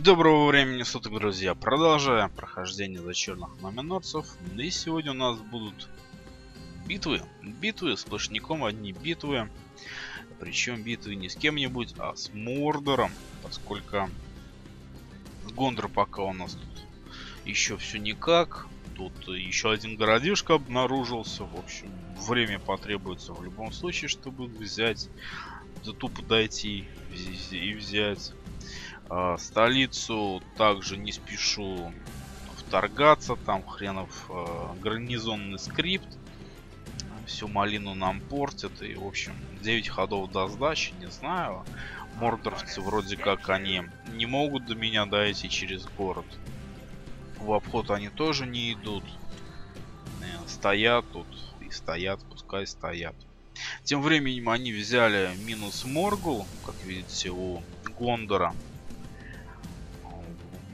Доброго времени суток, друзья! Продолжаем прохождение зачерных номинорцев. И сегодня у нас будут битвы. Битвы с плашником, одни битвы. Причем битвы не с кем-нибудь, а с Мордором. Поскольку Гондор пока у нас тут еще все никак. Тут еще один городишко обнаружился. В общем, время потребуется в любом случае, чтобы взять. Да тупо дойти и взять. А, столицу также не спешу вторгаться. Там хренов а, гарнизонный скрипт. Всю малину нам портят. И, в общем, 9 ходов до сдачи, не знаю. Мордоровцы вроде как они не могут до меня дойти через город. В обход они тоже не идут. Э, стоят тут и стоят, пускай стоят. Тем временем они взяли минус Моргул, как видите, у Гондора.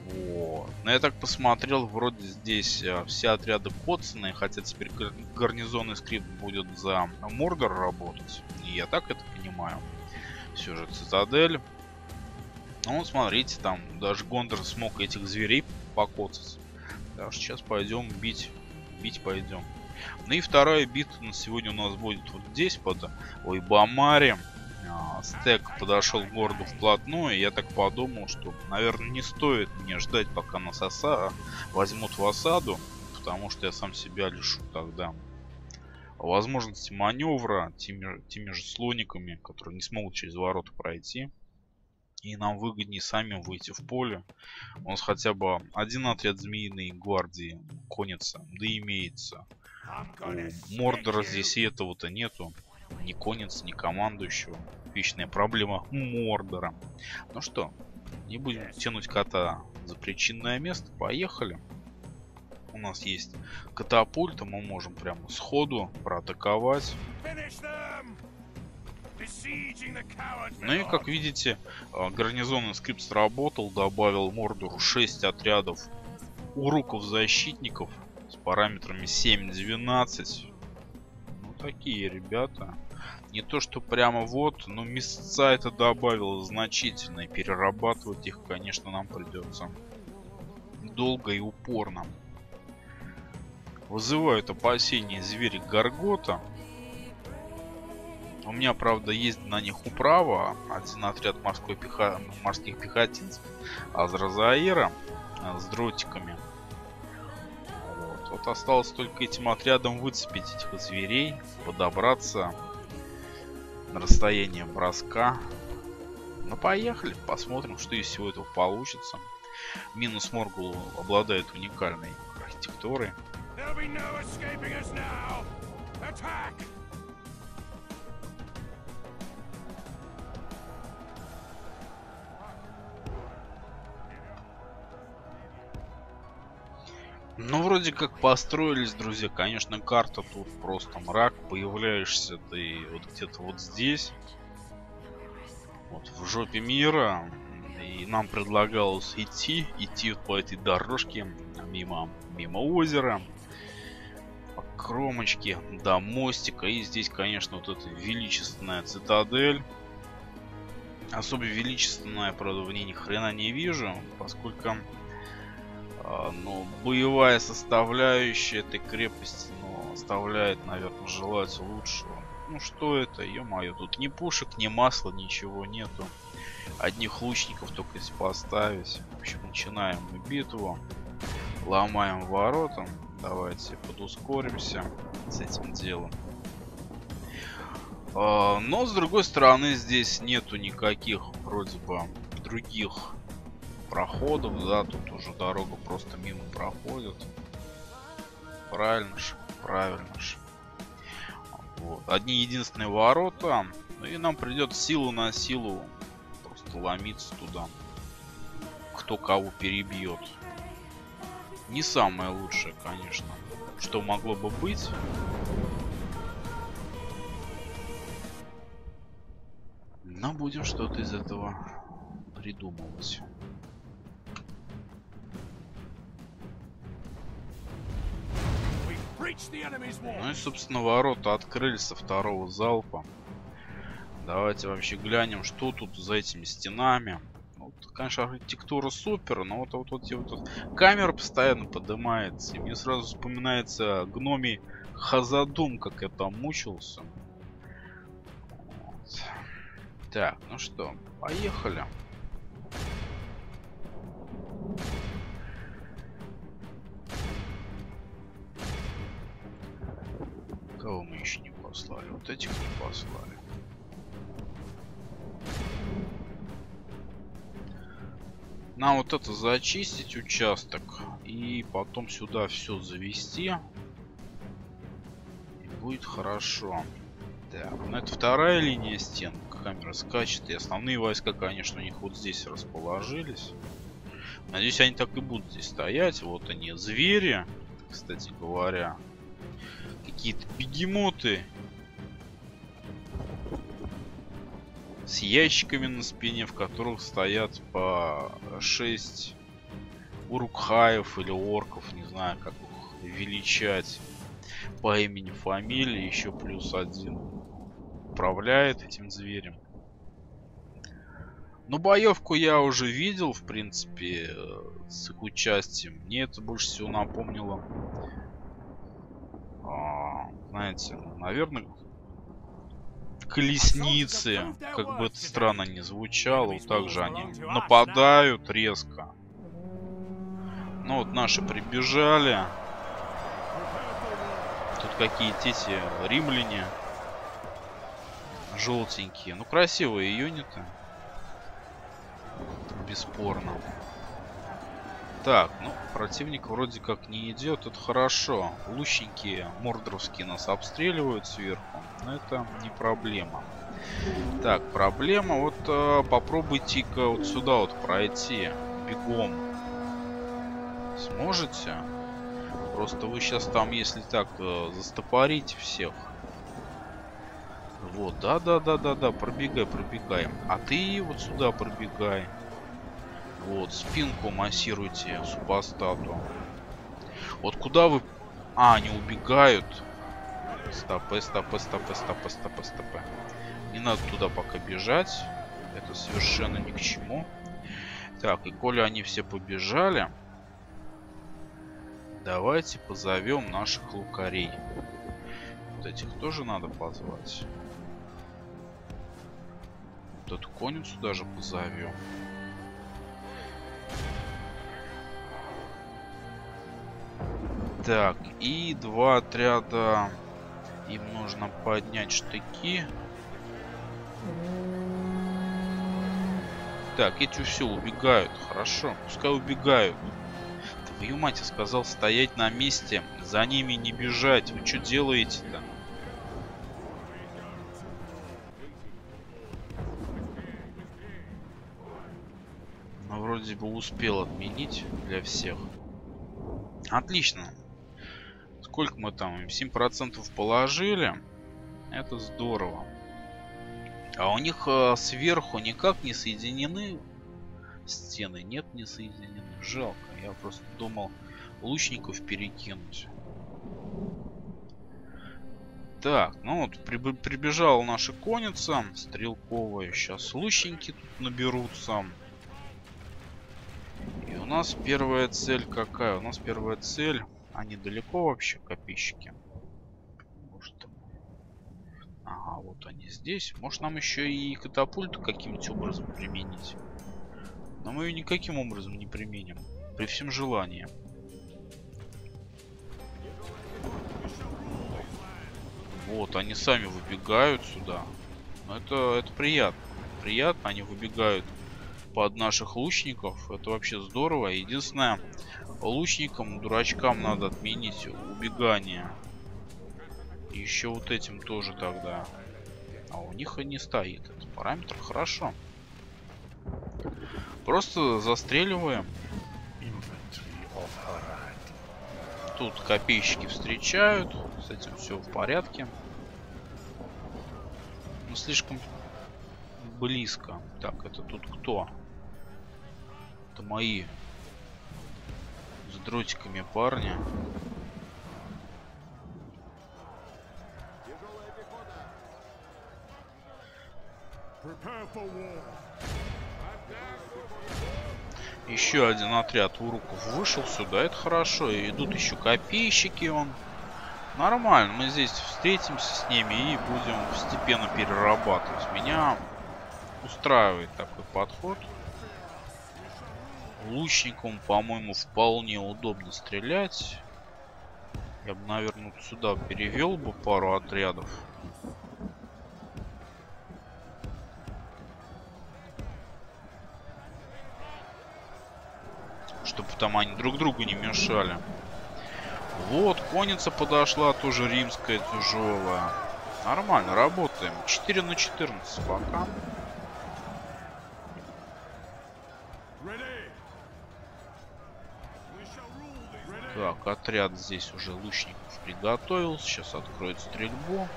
Вот. Но я так посмотрел, вроде здесь а, все отряды коцанные, хотя теперь гарнизонный скрипт будет за Мордор работать. И я так это понимаю. Все же Цитадель. Ну, смотрите, там даже Гондор смог этих зверей покоцать. Так что сейчас пойдем бить. Бить пойдем. Ну и вторая битва на сегодня у нас будет вот здесь, под Ойбамаре. А, стек подошел к городу вплотную, я так подумал, что, наверное, не стоит мне ждать, пока нас оса возьмут в осаду, потому что я сам себя лишу тогда возможности маневра теми, теми же слониками, которые не смогут через ворота пройти. И нам выгоднее сами выйти в поле. У нас хотя бы один отряд змеиной гвардии конница, да имеется. У Мордора здесь и этого-то нету. Ни конец, ни командующего. Вечная проблема Мордора. Ну что, не будем тянуть кота за причинное место. Поехали. У нас есть катапульта, мы можем прямо сходу проатаковать. Ну и как видите, а, гарнизонный скрипт сработал, добавил Мордору 6 отрядов уруков-защитников с параметрами 7-12 такие ребята. Не то, что прямо вот, но мясца это добавило значительно. И перерабатывать их, конечно, нам придется долго и упорно. Вызывают опасения звери Гаргота. У меня, правда, есть на них управа. Один отряд морской пеха... морских пехотинцев Азразаира с дротиками. Вот осталось только этим отрядом выцепить этих зверей, подобраться на расстояние броска. Ну, поехали, посмотрим, что из всего этого получится. Минус Моргул обладает уникальной архитектурой. Ну, вроде как построились, друзья. Конечно, карта тут просто мрак. Появляешься ты вот где-то вот здесь. Вот в жопе мира. И нам предлагалось идти, идти по этой дорожке мимо, мимо озера. По кромочке до мостика. И здесь, конечно, вот эта величественная цитадель. Особо величественная, правда, в ней ни хрена не вижу, поскольку но боевая составляющая этой крепости, ну, оставляет, наверное, желать лучшего. Ну что это, ё-моё, тут ни пушек, ни масла, ничего нету. Одних лучников только если поставить. В общем, начинаем мы битву. Ломаем ворота. Давайте подускоримся с этим делом. А, но с другой стороны здесь нету никаких вроде бы других проходов, да, тут уже дорога просто мимо проходит. Правильно ж, правильно ж. Вот. Одни единственные ворота, ну и нам придет силу на силу просто ломиться туда. Кто кого перебьет. Не самое лучшее, конечно, что могло бы быть. Но будем что-то из этого придумывать. Ну и, собственно, ворота открылись со второго залпа. Давайте вообще глянем, что тут за этими стенами. Вот конечно, архитектура супер, но вот, вот, вот, вот, вот камера постоянно поднимается. И мне сразу вспоминается гноми Хазадум, как я там мучился. Вот. Так, ну что, поехали. Кого послали. Нам вот это зачистить участок и потом сюда все завести. И будет хорошо. Так, ну это вторая линия стен. Камера скачет. И основные войска, конечно, у них вот здесь расположились. Надеюсь, они так и будут здесь стоять. Вот они, звери, кстати говоря. Какие-то бегемоты с ящиками на спине, в которых стоят по 6 урукхаев или орков, не знаю, как их величать по имени, фамилии, еще плюс один управляет этим зверем. Ну, боевку я уже видел, в принципе, с их участием. Мне это больше всего напомнило, а, знаете, наверное, колесницы, как бы это странно не звучало, вот так же они нападают резко. Ну вот наши прибежали. Тут какие-то эти римляне. Желтенькие. Ну красивые юниты. Бесспорно. Так, ну, противник вроде как не идет, это хорошо. Лучники мордоровские нас обстреливают сверху, но это не проблема. Так, проблема, вот э, попробуйте-ка вот сюда вот пройти, бегом. Сможете? Просто вы сейчас там, если так, э, застопорите всех. Вот, да-да-да-да-да, пробегай, пробегай. А ты вот сюда пробегай. Вот, спинку массируйте супостату. Вот куда вы... А, они убегают. Стопы, стопы, стопы, стопы, стопы, стопы. Не надо туда пока бежать. Это совершенно ни к чему. Так, и коли они все побежали, давайте позовем наших лукарей. Вот этих тоже надо позвать. Вот эту конницу даже позовем. Так, и два отряда. Им нужно поднять штыки. Так, эти все убегают. Хорошо, пускай убегают. Твою мать, я сказал стоять на месте. За ними не бежать. Вы что делаете-то? Ну, вроде бы успел отменить для всех. Отлично. Сколько мы там? 7% положили. Это здорово. А у них э, сверху никак не соединены стены. Нет, не соединены. Жалко. Я просто думал лучников перекинуть. Так, ну вот прибежала наша конница стрелковая. Сейчас лучники тут наберутся. И у нас первая цель какая? У нас первая цель они далеко вообще, копейщики? Может... Ага, вот они здесь. Может нам еще и катапульту каким-нибудь образом применить? Но мы ее никаким образом не применим. При всем желании. Вот, они сами выбегают сюда. Но это, это приятно. Приятно, они выбегают под наших лучников. Это вообще здорово. Единственное, Лучникам, дурачкам надо отменить убегание. еще вот этим тоже тогда. А у них и не стоит этот параметр. Хорошо. Просто застреливаем. Тут копейщики встречают. С этим все в порядке. Но слишком близко. Так, это тут кто? Это мои с дротиками парня. Еще один отряд уруков вышел сюда. Это хорошо. И идут еще копейщики он. Нормально. Мы здесь встретимся с ними и будем постепенно перерабатывать. Меня устраивает такой подход. Лучником, по-моему, вполне удобно стрелять. Я бы, наверное, сюда перевел бы пару отрядов. Чтобы там они друг другу не мешали. Вот, конница подошла, тоже римская, тяжелая. Нормально, работаем. 4 на 14 пока. Отряд здесь уже лучников приготовился. Сейчас откроет стрельбу.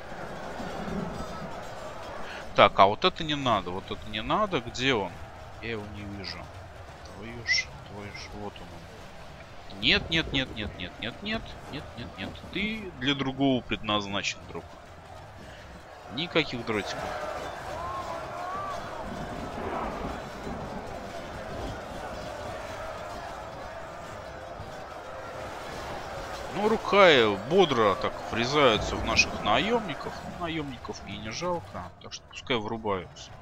Так, а вот это не надо. Вот это не надо. Где он? Я его не вижу. Твою ж, твою ж. Вот он. Нет, нет, нет, нет, нет, нет, нет, нет, нет, нет. Ты для другого предназначен, друг. Никаких дротиков. Ну, Рукая бодро так врезаются в наших наемников. Наемников и не жалко, так что пускай врубаются.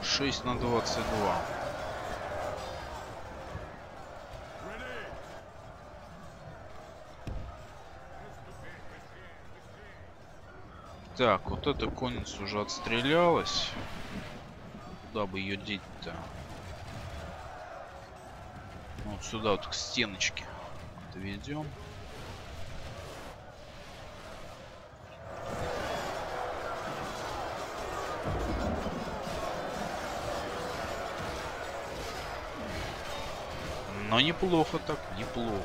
6 на 22. Так, вот эта конница уже отстрелялась. Куда бы ее деть-то? Вот сюда вот к стеночке отведем. Но неплохо так, неплохо.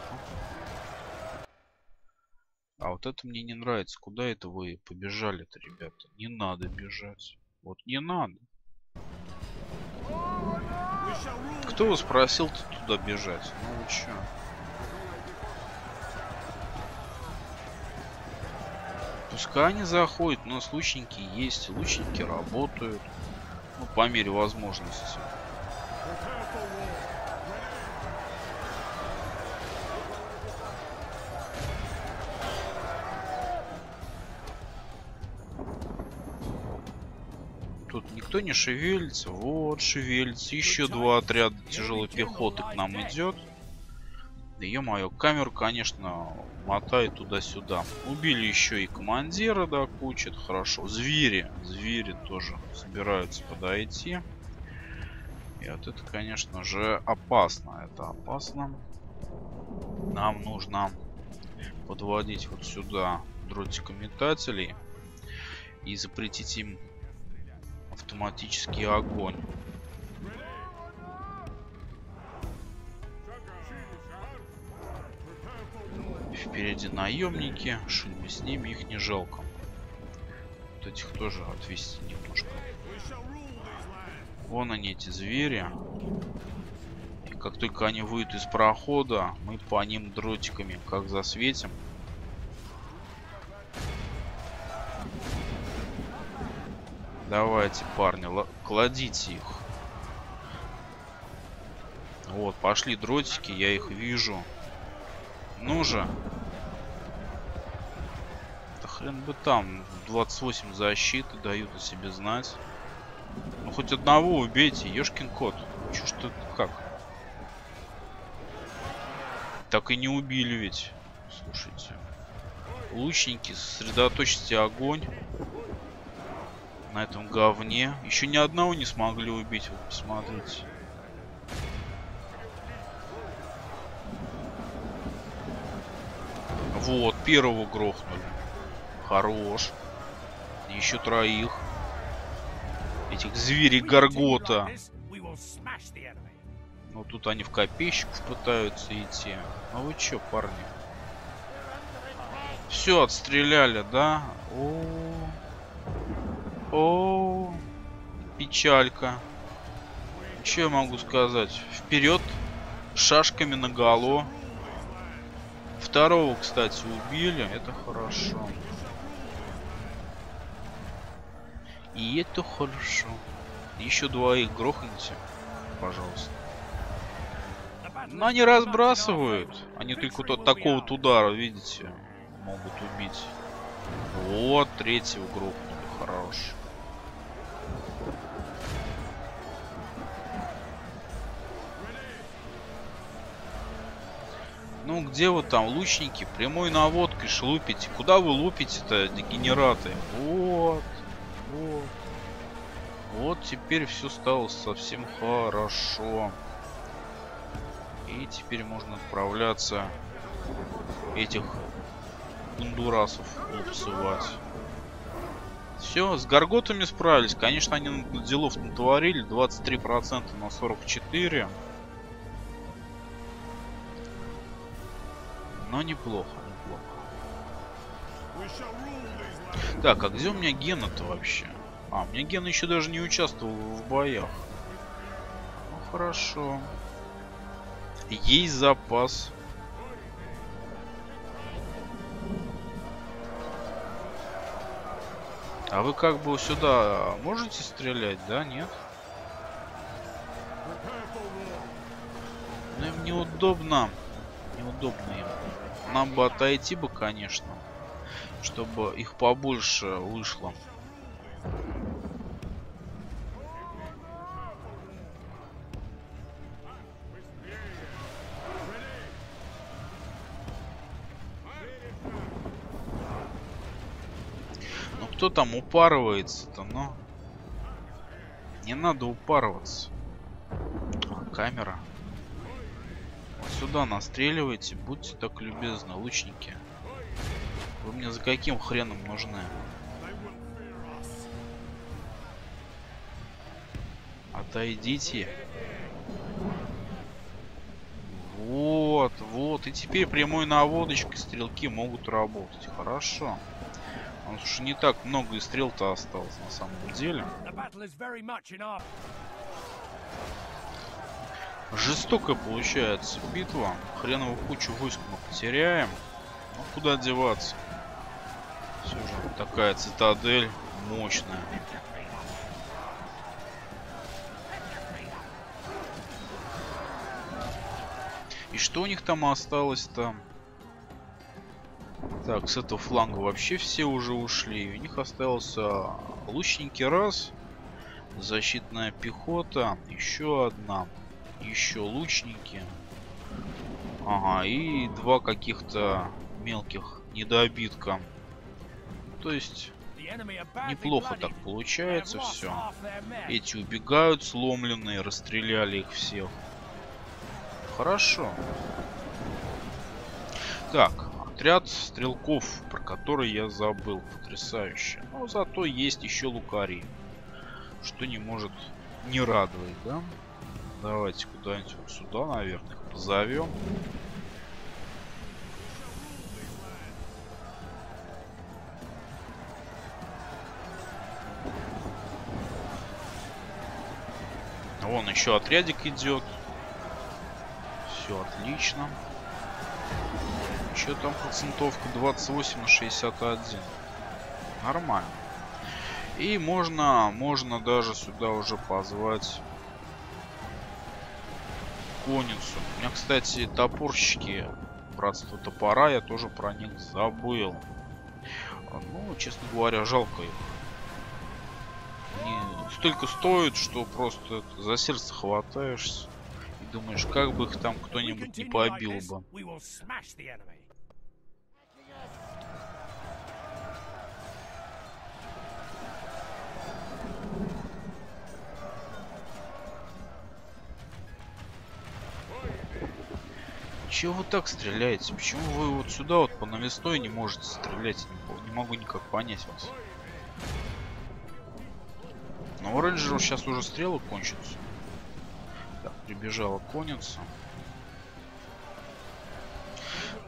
А вот это мне не нравится. Куда это вы побежали-то, ребята? Не надо бежать. Вот не надо. Кто вас просил туда бежать? Ну вы чё? Пускай они заходят, но лучники есть, лучники работают. Ну, по мере возможности. Никто не шевелится. Вот, шевелится. Еще два отряда тяжелой пехоты к нам идет. Да ё-моё, камеру, конечно, мотает туда-сюда. Убили еще и командира, да, куча, это хорошо. Звери, звери тоже собираются подойти. И вот это, конечно же, опасно. Это опасно. Нам нужно подводить вот сюда дротикометателей и запретить им автоматический огонь. Впереди наемники, шельмы с ними, их не жалко. Вот этих тоже отвести немножко. Вон они, эти звери. И как только они выйдут из прохода, мы по ним дротиками как засветим. Давайте, парни, кладите их. Вот, пошли дротики, я их вижу. Ну же. Да хрен бы там. 28 защиты дают о себе знать. Ну хоть одного убейте, ешкин кот. Чё что как? Так и не убили ведь. Слушайте. Лучники, сосредоточьте огонь на этом говне. Еще ни одного не смогли убить, вот посмотрите. Вот, первого грохнули. Хорош. Еще троих. Этих зверей Гаргота. Ну тут они в копейщиков пытаются идти. Ну вы чё, парни? Все, отстреляли, да? О, -о, -о. О, печалька. Что я могу сказать? Вперед, шашками на гало. Второго, кстати, убили. Это хорошо. И это хорошо. Еще двоих грохните, пожалуйста. Но они разбрасывают. Они только тот такого вот удара, видите, могут убить. Вот, третьего грохнули. Хорош. Ну, где вы там, лучники? Прямой наводкой шлупите. Куда вы лупите-то, дегенераты? Вот. Вот. Вот теперь все стало совсем хорошо. И теперь можно отправляться этих бундурасов лупцевать. Все, с горготами справились. Конечно, они делов натворили. 23% на 44%. Но неплохо, неплохо. Так, а где у меня Гена-то вообще? А, у меня Ген еще даже не участвовал в боях. Ну, хорошо. Есть запас. А вы как бы сюда можете стрелять, да? Нет? Ну им неудобно. Неудобно им. Нам бы отойти бы, конечно. Чтобы их побольше вышло. Ну кто там упарывается-то, ну? Не надо упарываться. Камера сюда настреливайте, будьте так любезны, лучники. Вы мне за каким хреном нужны? Отойдите. Вот, вот. И теперь прямой наводочкой стрелки могут работать. Хорошо. Потому что не так много и стрел-то осталось на самом деле. Жестокая получается битва. Хреновую кучу войск мы потеряем. Ну куда деваться? Все же такая цитадель мощная. И что у них там осталось-то? Так, с этого фланга вообще все уже ушли. У них остался лучники раз, защитная пехота, еще одна еще лучники. Ага, и два каких-то мелких недообитка. То есть неплохо так получается все. Эти убегают сломленные, расстреляли их всех. Хорошо. Так, отряд стрелков, про который я забыл. Потрясающе. Но зато есть еще лукари. Что не может не радовать, да? Давайте куда-нибудь вот сюда, наверное, позовем. Вон еще отрядик идет. Все отлично. Что там процентовка 28 на 61? Нормально. И можно, можно даже сюда уже позвать конницу. У меня, кстати, топорщики братство топора, я тоже про них забыл. Ну, честно говоря, жалко их. Они столько стоят, что просто за сердце хватаешься. И думаешь, как бы их там кто-нибудь не побил бы. Чего вы так стреляете? Почему вы вот сюда вот по навесной не можете стрелять? Не, могу никак понять вас. Но у рейнджеров сейчас уже стрелы кончатся. Так, прибежала конница.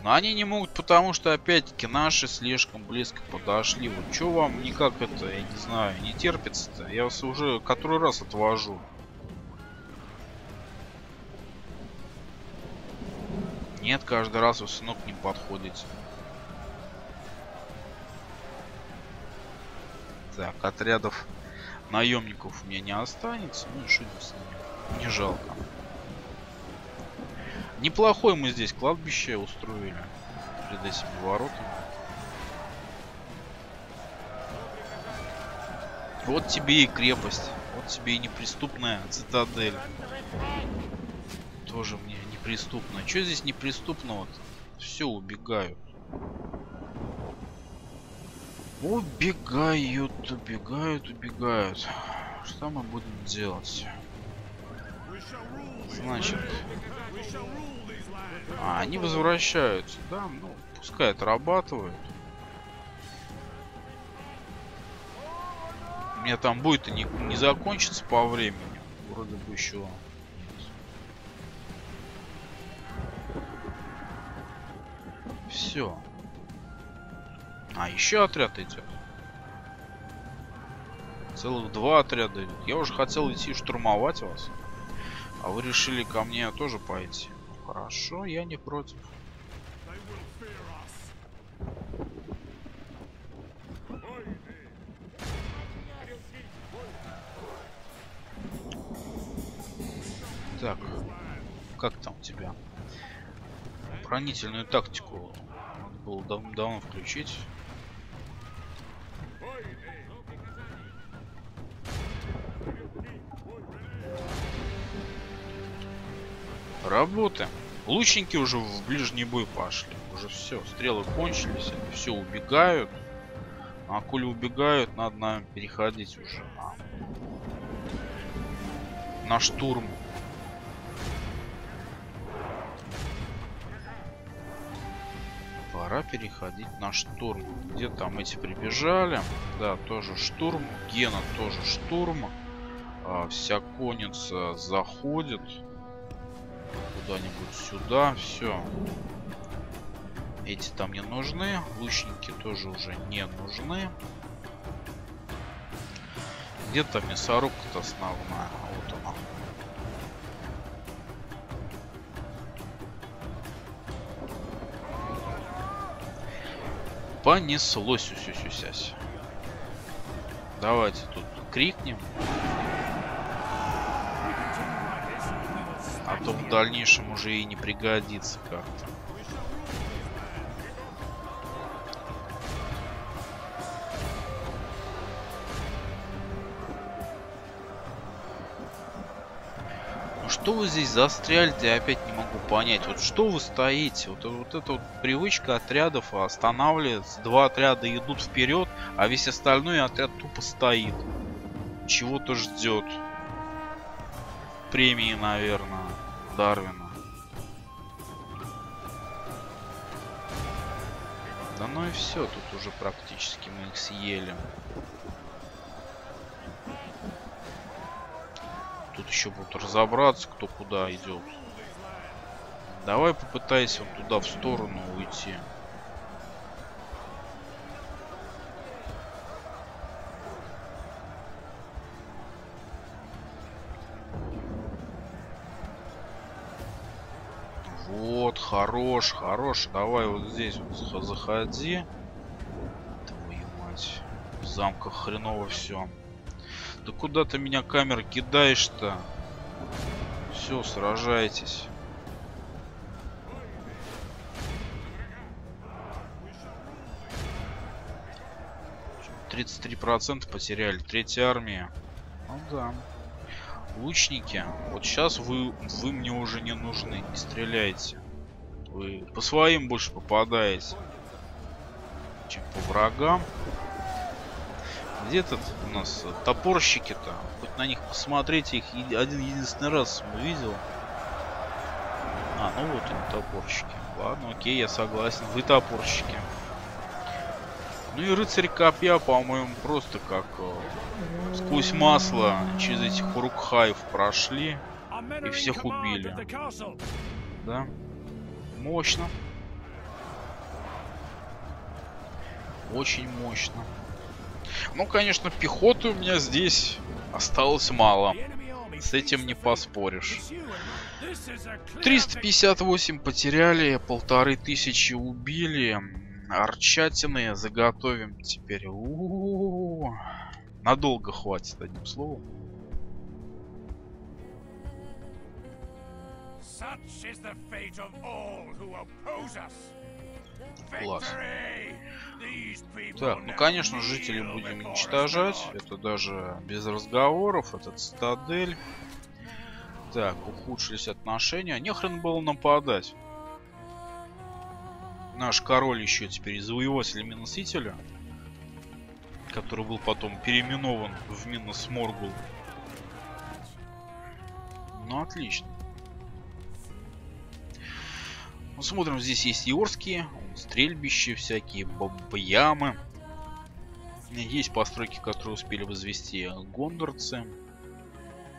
Но они не могут, потому что опять-таки наши слишком близко подошли. Вот что вам никак это, я не знаю, не терпится-то? Я вас уже который раз отвожу. Нет, каждый раз вы сынок не подходите. Так, отрядов наемников у меня не останется. Ну, что с ними? Не жалко. Неплохое мы здесь кладбище устроили перед этими воротами. Вот тебе и крепость. Вот тебе и неприступная цитадель. Тоже мне неприступно. Что здесь неприступного-то? Все, убегают. Убегают, убегают, убегают. Что мы будем делать? Значит... А, они возвращаются, да? Ну, пускай отрабатывают. У меня там будет и не, не закончится по времени. Вроде бы еще Все. А, еще отряд идет. Целых два отряда идут. Я уже хотел идти штурмовать вас. А вы решили ко мне тоже пойти. Хорошо, я не против. Так, как там у тебя? Хранительную тактику было дав давно включить. Работаем. Лучники уже в ближний бой пошли. Уже все, стрелы кончились, они все убегают. А коли убегают, надо нам переходить уже на, на штурм. Пора переходить на штурм. Где там эти прибежали? Да, тоже штурм. Гена тоже штурм. А, вся конница заходит куда-нибудь сюда. Все. Эти там не нужны. Лучники тоже уже не нужны. Где-то мясорубка-то основная. Вот Понеслось усюсюсясь. Давайте тут крикнем. А то в дальнейшем уже и не пригодится как-то. Что вы здесь застряли, я опять не могу понять. Вот что вы стоите? Вот, вот эта вот привычка отрядов останавливается. Два отряда идут вперед, а весь остальной отряд тупо стоит. Чего-то ждет. Премии, наверное. Дарвина. Да ну и все, тут уже практически мы их съели. Тут еще будут разобраться, кто куда идет. Давай попытайся вот туда в сторону уйти. Вот, хорош, хорош. Давай вот здесь вот заходи. Твою мать. В замках хреново все. Да куда ты меня камер кидаешь-то? Все, сражайтесь. Тридцать три процента потеряли. Третья армия. Ну да. Лучники, вот сейчас вы, вы мне уже не нужны, не стреляйте. Вы по своим больше попадаете, чем по врагам. Где тут у нас топорщики-то? Хоть на них посмотрите, их один единственный раз увидел. А, ну вот они топорщики. Ладно, окей, я согласен. Вы топорщики. Ну и рыцарь копья, по-моему, просто как э, сквозь масло через этих урукхаев прошли и всех убили. Да? Мощно. Очень мощно. Ну, конечно, пехоты у меня здесь осталось мало. С этим не поспоришь. 358 потеряли, полторы тысячи убили арчатины заготовим теперь. У -у -у -у. Надолго хватит, одним словом. Класс. Так, ну конечно, жителей будем уничтожать. Это даже без разговоров. Этот стадель. Так, ухудшились отношения. Нехрен было нападать. Наш король еще теперь завоеватель Миносителя. Который был потом переименован в Минос Моргул. Ну, отлично. Ну, смотрим, здесь есть иорские, стрельбища всякие, бомбоямы. Есть постройки, которые успели возвести гондорцы.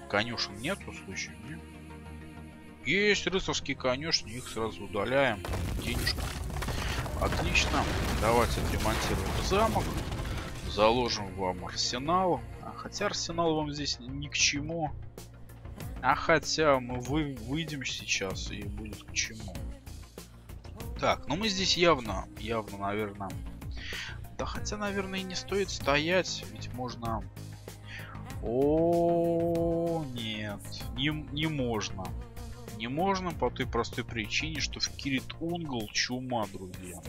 Конюшен нету, случае, нет? Есть рыцарские конюшни, их сразу удаляем. Денежку. Отлично. Давайте отремонтируем замок. Заложим вам арсенал. А хотя арсенал вам здесь ни к чему. А хотя мы вы, выйдем сейчас и будет к чему. Так, ну мы здесь явно, явно, наверное... Да хотя, наверное, и не стоит стоять, ведь можно... О, нет, не, не можно. Не можно по той простой причине, что в Кирит Унгл чума, друзья.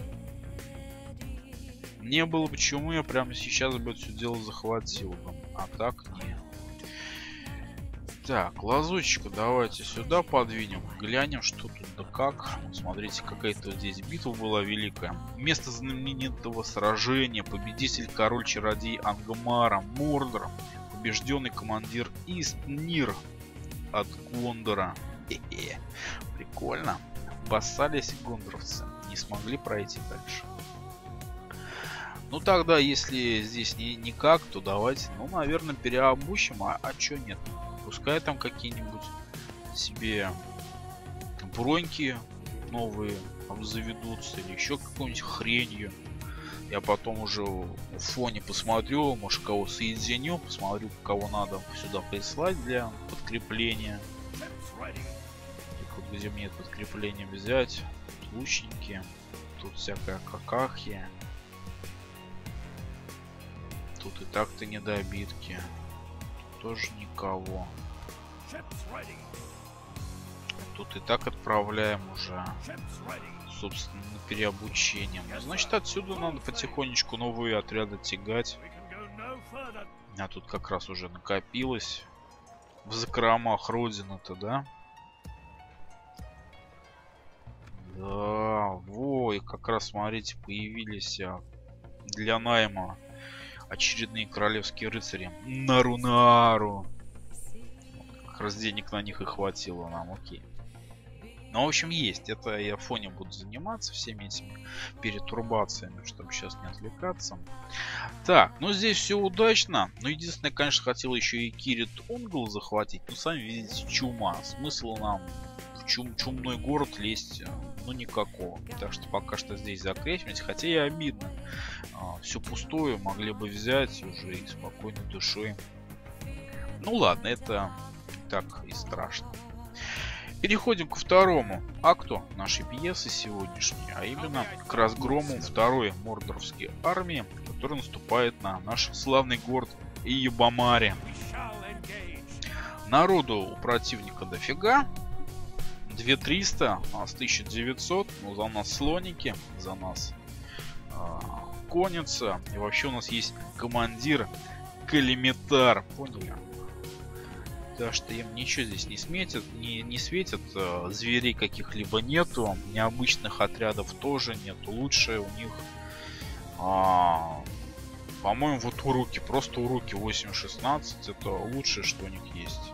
Не было бы чумы, я прямо сейчас бы это все дело захватил. А так нет. Так, лазучку давайте сюда подвинем. Глянем, что тут да как. Смотрите, какая-то здесь битва была великая. Место знаменитого сражения. Победитель король-чародей Ангмара Мордор. Побежденный командир Истнир от Гондора. Хе -хе. Прикольно. Басались гондоровцы. Не смогли пройти дальше. Ну тогда, если здесь не, никак, то давайте, ну, наверное, переобущим. А, а чё нет? Пускай там какие-нибудь себе броньки новые заведутся или еще какой-нибудь хренью. Я потом уже в фоне посмотрю, может кого соединю, посмотрю, кого надо сюда прислать для подкрепления. Так вот, где мне подкрепление взять? Тут лучники, тут всякая какахия. Тут и так-то недобитки тоже никого. Тут и так отправляем уже, собственно, на переобучение. Значит, отсюда надо потихонечку новые отряды тягать. А тут как раз уже накопилось в закромах родина-то, да? Да, во, и как раз, смотрите, появились а, для найма очередные королевские рыцари. Нарунару. Как раз денег на них и хватило нам, окей. Ну, в общем, есть. Это я в фоне буду заниматься всеми этими перетурбациями, чтобы сейчас не отвлекаться. Так, ну здесь все удачно. Но единственное, конечно, хотел еще и Кирит Унгл захватить. Но сами видите, чума. Смысл нам в чум чумной город лезть, э, ну никакого. Так что пока что здесь закрепимся. Хотя и обидно. А, все пустое, могли бы взять уже и спокойной душой. Ну ладно, это так и страшно. Переходим ко второму акту нашей пьесы сегодняшней, а именно к разгрому второй мордоровской армии, которая наступает на наш славный город Иебамаре. Народу у противника дофига, 2300, а с 1900, ну за нас слоники, за нас э, конница, и вообще у нас есть командир Калимитар, поняли? Так что им ничего здесь не сметит, не, не светит, э, зверей каких-либо нету, необычных отрядов тоже нету, лучшее у них, а, по-моему, вот уруки, просто уруки 8.16, это лучшее, что у них есть.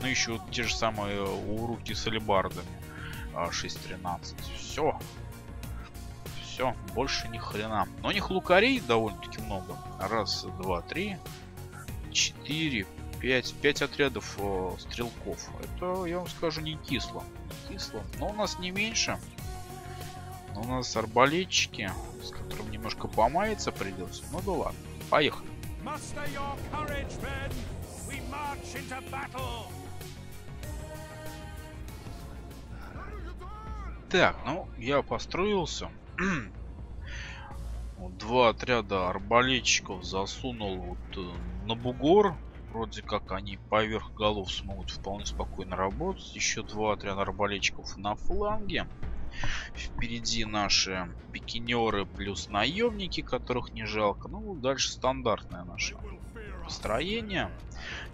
Ну еще те же самые уруки с алибардами 6.13, все. Все, больше ни хрена. Но у них лукарей довольно-таки много. Раз, два, три, четыре, 5, 5 отрядов э, стрелков. Это, я вам скажу, не кисло. Не кисло. Но у нас не меньше. Но у нас арбалетчики, с которым немножко помаяться придется. Ну да ладно. Поехали. Так, ну, я построился. Два отряда арбалетчиков засунул вот э, на бугор. Вроде как они поверх голов смогут вполне спокойно работать. Еще два отряда арбалетчиков на фланге. Впереди наши пикинеры плюс наемники, которых не жалко. Ну, дальше стандартное наше построение.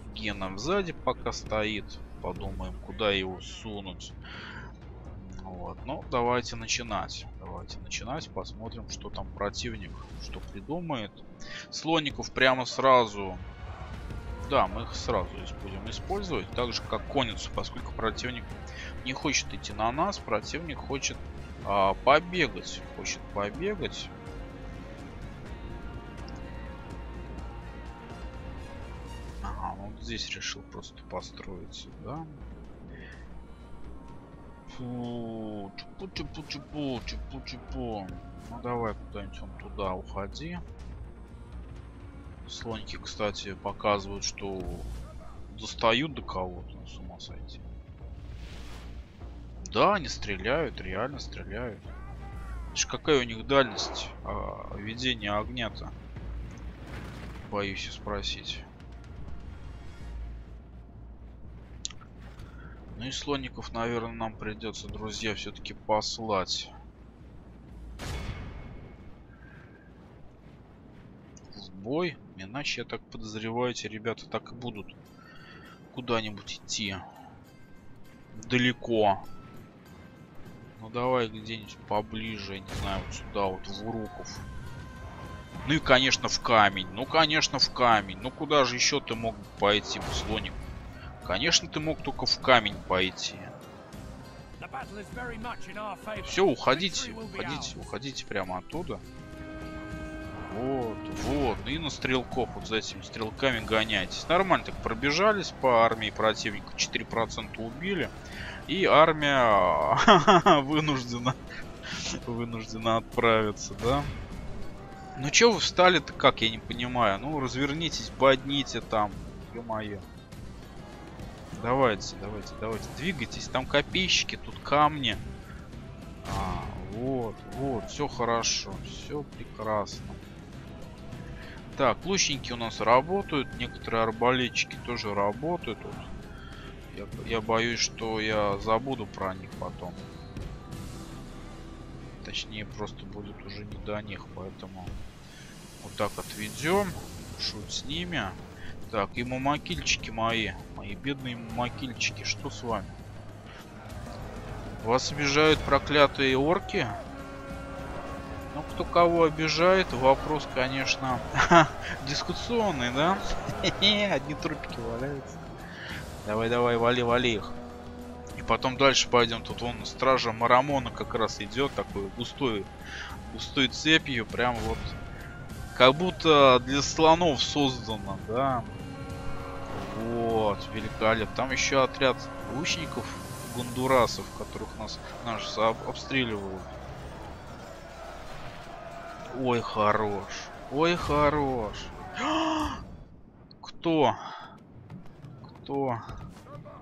Гена сзади пока стоит. Подумаем, куда его сунуть. Вот. Ну, давайте начинать. Давайте начинать. Посмотрим, что там противник, что придумает. Слоников прямо сразу... Да, мы их сразу будем использовать. Так же, как конницу, поскольку противник не хочет идти на нас. Противник хочет а, побегать. Хочет побегать. Ага, вот здесь решил просто построиться, да? Фу, чупу-чупу-чупу, чупу-чупу. Ну давай куда-нибудь он туда уходи. Слоники, кстати, показывают, что достают до кого-то, с ума сойти. Да, они стреляют, реально стреляют. Ж какая у них дальность а, ведения огня-то? Боюсь спросить. Ну и слоников, наверное, нам придется, друзья, все-таки послать. В бой. Иначе, я так подозреваю, эти ребята так и будут куда-нибудь идти. Далеко. Ну давай где-нибудь поближе, не знаю, вот сюда, вот в Уруков. Ну и, конечно, в камень. Ну, конечно, в камень. Ну, куда же еще ты мог пойти, слоник? Конечно, ты мог только в камень пойти. Все, уходите, уходите, уходите прямо оттуда. Вот, вот. И на стрелков вот за этими стрелками гоняйтесь. Нормально так пробежались по армии противника. 4% убили. И армия вынуждена вынуждена отправиться, да? Ну чё вы встали-то как, я не понимаю. Ну развернитесь, бодните там. Ё-моё. Давайте, давайте, давайте. Двигайтесь. Там копейщики, тут камни. А, вот, вот. Все хорошо. Все прекрасно. Так, лучники у нас работают. Некоторые арбалетчики тоже работают. Вот. Я, я боюсь, что я забуду про них потом. Точнее, просто будет уже не до них. Поэтому вот так отведем. Шут с ними. Так, и мамакильчики мои. Мои бедные мамакильчики. Что с вами? Вас обижают проклятые орки? Ну, кто кого обижает, вопрос, конечно, дискуссионный, да? Одни трупики валяются. Давай, давай, вали, вали их. И потом дальше пойдем. Тут вон стража Марамона как раз идет, такой густой, густой цепью, прям вот как будто для слонов создано, да. Вот, великолепно. Там еще отряд лучников, гондурасов, которых нас наши обстреливают. Ой, хорош. Ой, хорош. Кто? Кто?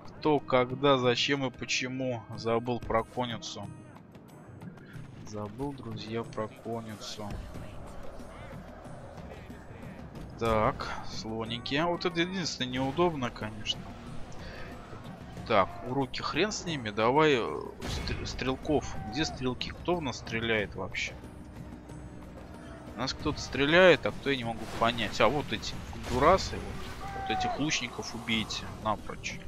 Кто, когда, зачем и почему забыл про конницу? Забыл, друзья, про конницу. Так, слоники. А вот это единственное неудобно, конечно. Так, уроки хрен с ними. Давай э, стрелков. Где стрелки? Кто в нас стреляет вообще? У нас кто-то стреляет, а кто я не могу понять. А вот эти дурасы, вот, вот этих лучников убейте напрочь.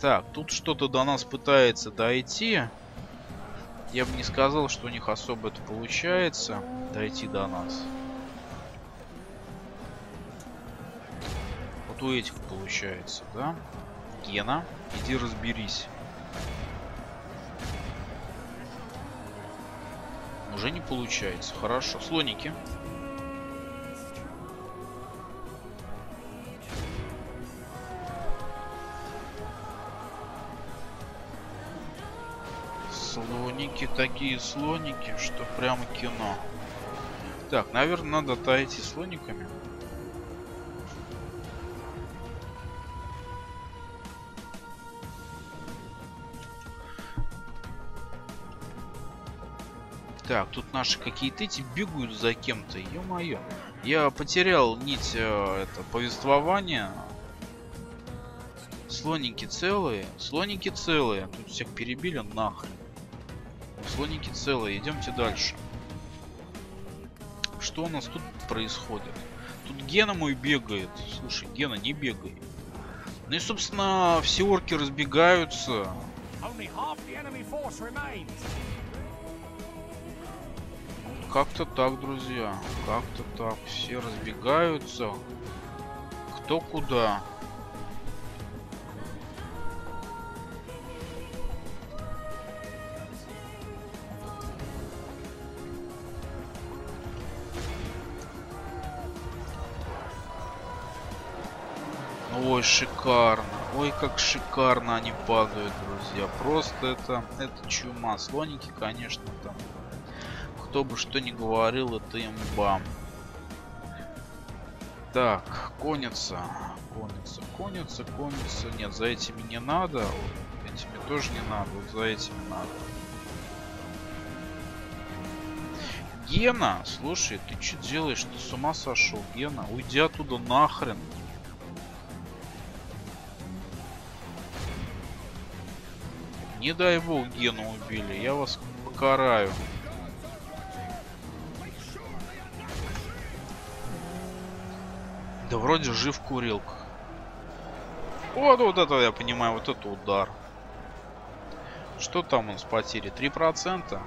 Так, тут что-то до нас пытается дойти. Я бы не сказал, что у них особо это получается. Дойти до нас. Вот у этих получается, да? Гена, иди разберись. Уже не получается. Хорошо. Слоники. Слоники такие слоники, что прямо кино. Так, наверное, надо отойти слониками. Так, тут наши какие-то эти бегают за кем-то. Ё-моё. Я потерял нить э, это повествования. Слоники целые. Слоники целые. Тут всех перебили нахрен. Слоники целые. Идемте дальше. Что у нас тут происходит? Тут Гена мой бегает. Слушай, Гена, не бегай. Ну и, собственно, все орки разбегаются. Как-то так, друзья. Как-то так. Все разбегаются. Кто куда. Ой, шикарно. Ой, как шикарно они падают, друзья. Просто это, это чума. Слоники, конечно, там. Кто бы что ни говорил, это имба. Так, конница. Конница, конница, конница. Нет, за этими не надо. Этими тоже не надо. Вот за этими надо. Гена, слушай, ты что делаешь? Ты с ума сошел, Гена? Уйди оттуда нахрен. Не дай бог Гену убили, я вас покараю. Да вроде жив курилка. Вот, вот это я понимаю, вот это удар. Что там у нас потери? 3%?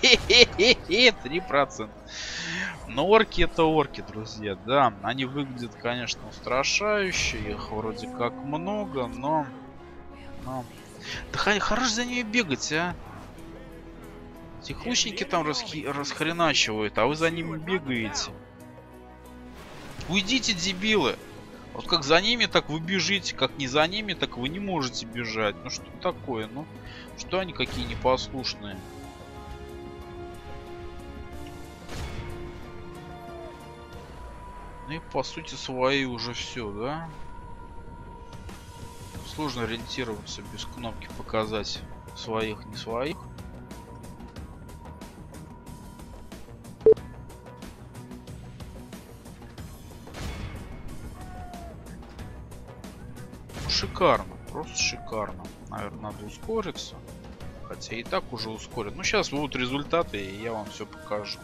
Хе-хе-хе, 3%. Но орки это орки, друзья. Да, они выглядят, конечно, устрашающе. Их вроде как много, но... но да хорош за ними бегать, а. Эти лучники там расхи... расхреначивают, а вы за ними бегаете. Уйдите, дебилы! Вот как за ними, так вы бежите, как не за ними, так вы не можете бежать. Ну что такое, ну? Что они какие непослушные? Ну и по сути свои уже все, да? сложно ориентироваться без кнопки показать своих, не своих. Шикарно, просто шикарно. Наверное, надо ускориться. Хотя и так уже ускорен. Ну, сейчас будут результаты, и я вам все покажу.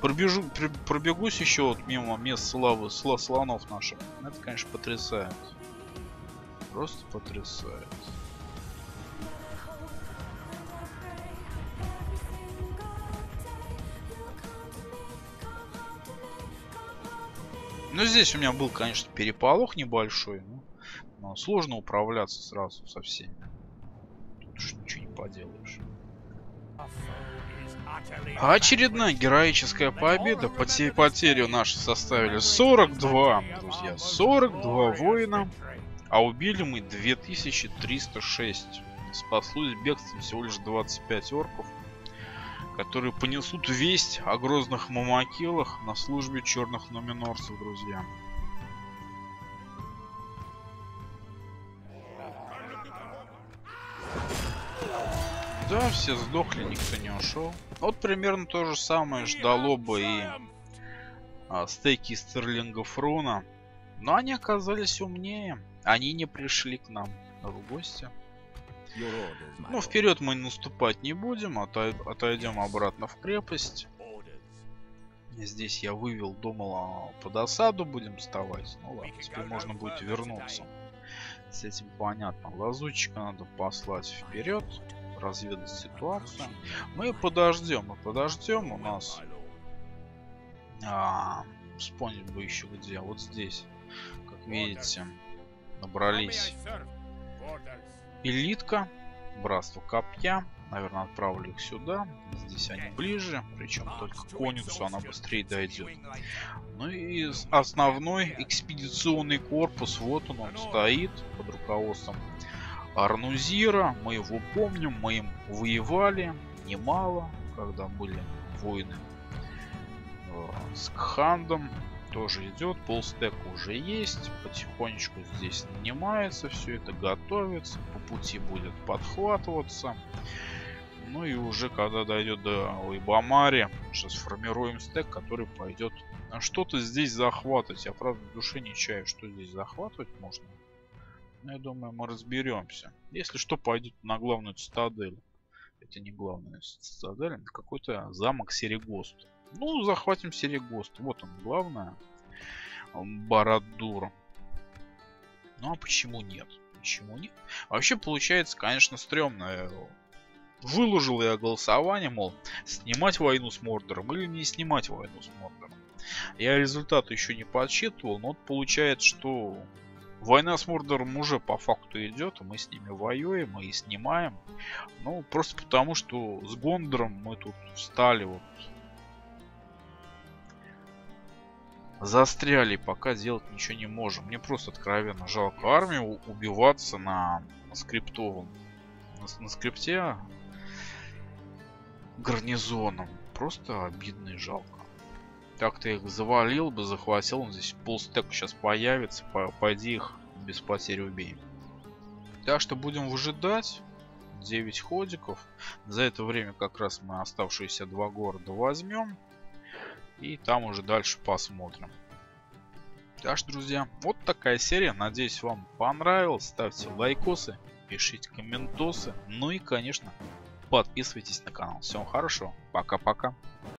Пробежу, пробегусь еще вот мимо мест славы, слонов наших. Это, конечно, потрясает. Просто потрясает. Ну, здесь у меня был, конечно, переполох небольшой, сложно управляться сразу со всеми. Тут уж ничего не поделаешь. Очередная героическая победа. Потери наши составили 42, друзья. 42 воина. А убили мы 2306. Спаслось бегством всего лишь 25 орков, которые понесут весть о грозных мамакелах на службе черных номинорцев, друзья. Да, все сдохли, никто не ушел. Вот примерно то же самое ждало бы и а, стейки стерлингов руна. Но они оказались умнее. Они не пришли к нам в гости. Ну, вперед мы наступать не будем, отойдем обратно в крепость. Здесь я вывел, думал, а под осаду будем вставать. Ну ладно, теперь можно будет вернуться. С этим понятно. Лазутчика надо послать вперед, разведать ситуацию. Мы подождем, мы подождем. У нас... А, вспомнить бы еще где. Вот здесь, как видите, набрались элитка, братство копья. Наверное, отправлю их сюда. Здесь они ближе, причем только конницу она быстрее дойдет. Ну и основной экспедиционный корпус, вот он, он стоит под руководством Арнузира. Мы его помним, мы им воевали немало, когда были войны э, с Кхандом тоже идет. Полстека уже есть. Потихонечку здесь нанимается. Все это готовится. По пути будет подхватываться. Ну и уже когда дойдет до Уйбамари, сейчас сформируем стек, который пойдет что-то здесь захватывать. Я правда в душе не чаю, что здесь захватывать можно. Но я думаю, мы разберемся. Если что, пойдет на главную цитадель. Это не главная цитадель, это какой-то замок Серегост. Ну, захватим Серегост. Вот он, главное. Барадур. Ну, а почему нет? Почему нет? Вообще, получается, конечно, стрёмно. Выложил я голосование, мол, снимать войну с Мордором или не снимать войну с Мордором. Я результат еще не подсчитывал, но вот получается, что война с Мордором уже по факту идет, мы с ними воюем и снимаем. Ну, просто потому, что с Гондором мы тут встали вот застряли, пока делать ничего не можем. Мне просто откровенно жалко армию убиваться на скриптовом. На, на скрипте гарнизоном. Просто обидно и жалко. Так ты их завалил бы, захватил. Он здесь полстек сейчас появится. Пойди их без потери убей. Так что будем выжидать. 9 ходиков. За это время как раз мы оставшиеся два города возьмем. И там уже дальше посмотрим. Так что, друзья, вот такая серия. Надеюсь, вам понравилось. Ставьте лайкосы, пишите комментосы. Ну и, конечно, подписывайтесь на канал. Всем хорошего. Пока-пока.